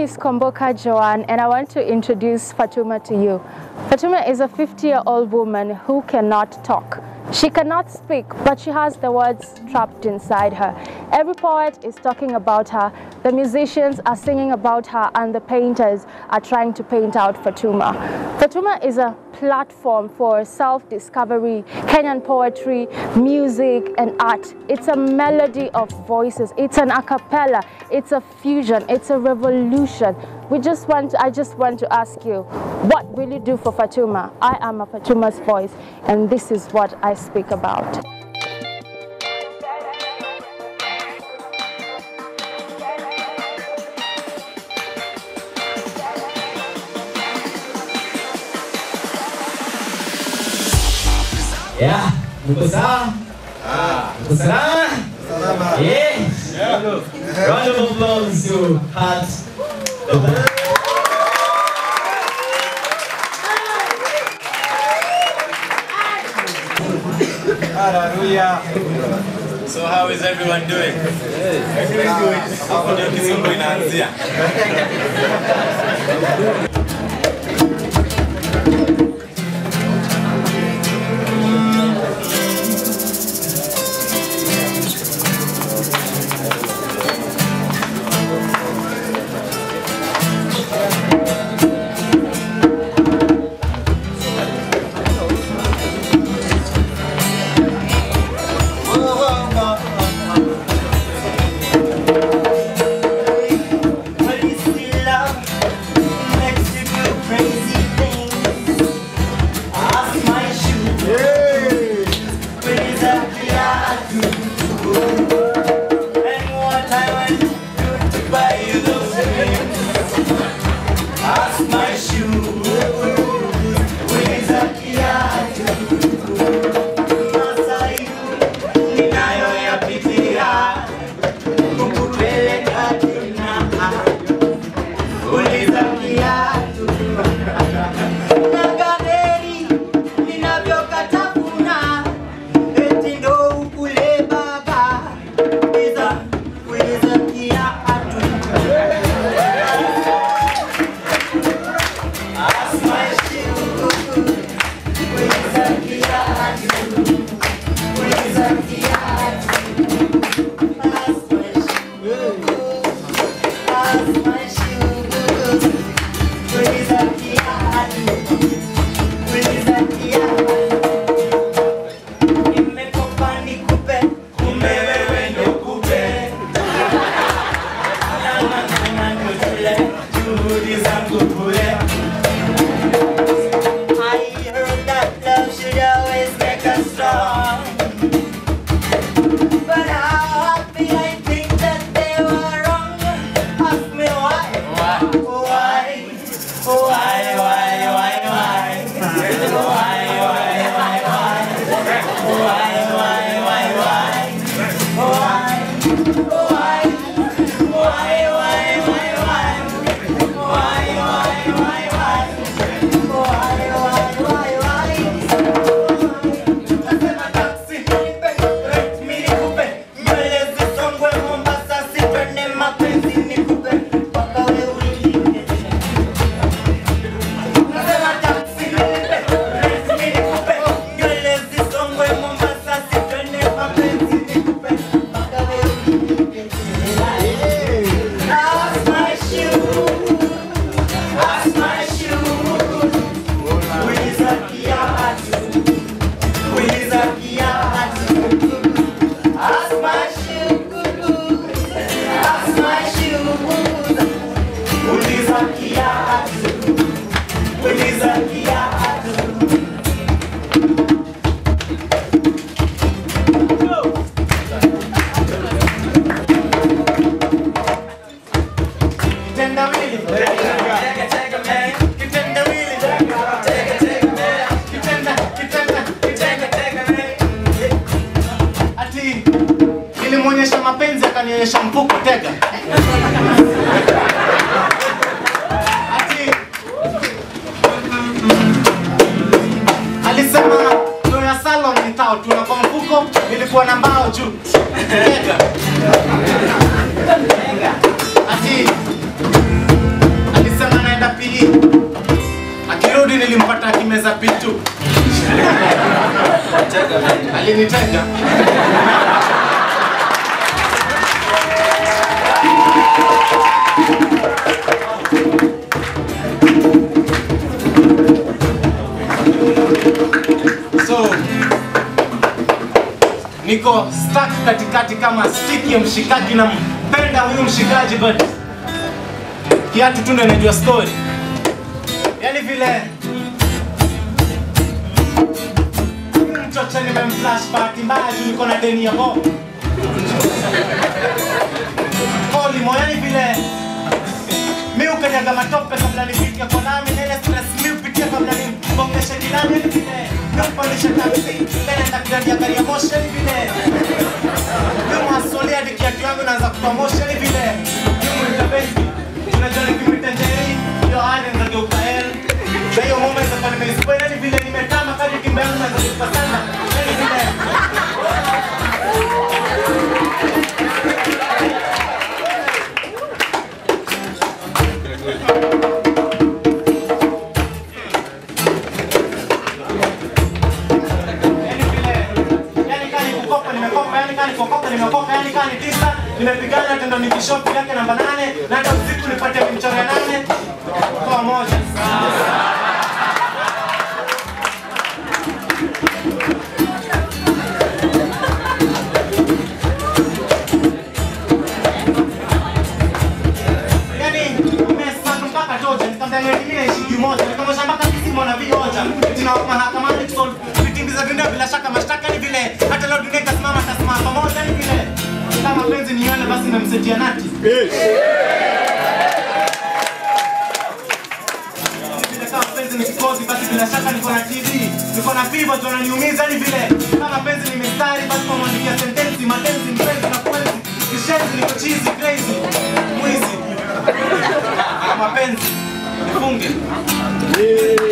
is Komboka Joanne and I want to introduce Fatuma to you. Fatuma is a 50-year-old woman who cannot talk. She cannot speak, but she has the words trapped inside her. Every poet is talking about her, the musicians are singing about her, and the painters are trying to paint out Fatuma. Fatuma is a platform for self-discovery, Kenyan poetry, music, and art. It's a melody of voices. It's an a cappella. It's a fusion. It's a revolution. We just want, I just want to ask you, what will you do for Fatuma? I am a Fatuma's voice, and this is what I speak about. Ya, Mukasa. Mukasa. Yeah. yeah. Round of applause to Hat. So how is everyone doing? Everyone doing. Hapo you kizungu inaanzia. Ortega. Ati alisema Nura Salon ni tao, tuna kwa mfuko, na mbao juu. Ortega. Ati alisema naenda pili, akirudi nilimpata akimeza pitu alinitega niko stuck katikati kama stick ya mshikaji na mpenda huyu mshikaji but kiatu tu ndo inajua story. yani vile mchoche nimemflash bahati mbaya juu niko na deni ya bo. Kolimo, yani vile mi ukanyaga matope kabla nifike konami nele stress mi upitia kabla nibongeshe dinami yani vile mi upandishe taksi naenda kudandia gari ya moshi yaani vile mi mwasolia hadi kiatu yangu naanza kutoa moshi kama yani kani tisa nimepigana tendo nikishopi yake namba nane na hata usiku nipate nane kwa moja. Namsetia nati. Ni kikozi basi bila shaka niko na TV niko na tu ananiumiza ni vile. Kama penzi ni mistari basi kwa mwandikia sentensi matenzi mpenzi na kwenzi kishenzi niko crazy. Mwizi. Nifunge. Twende,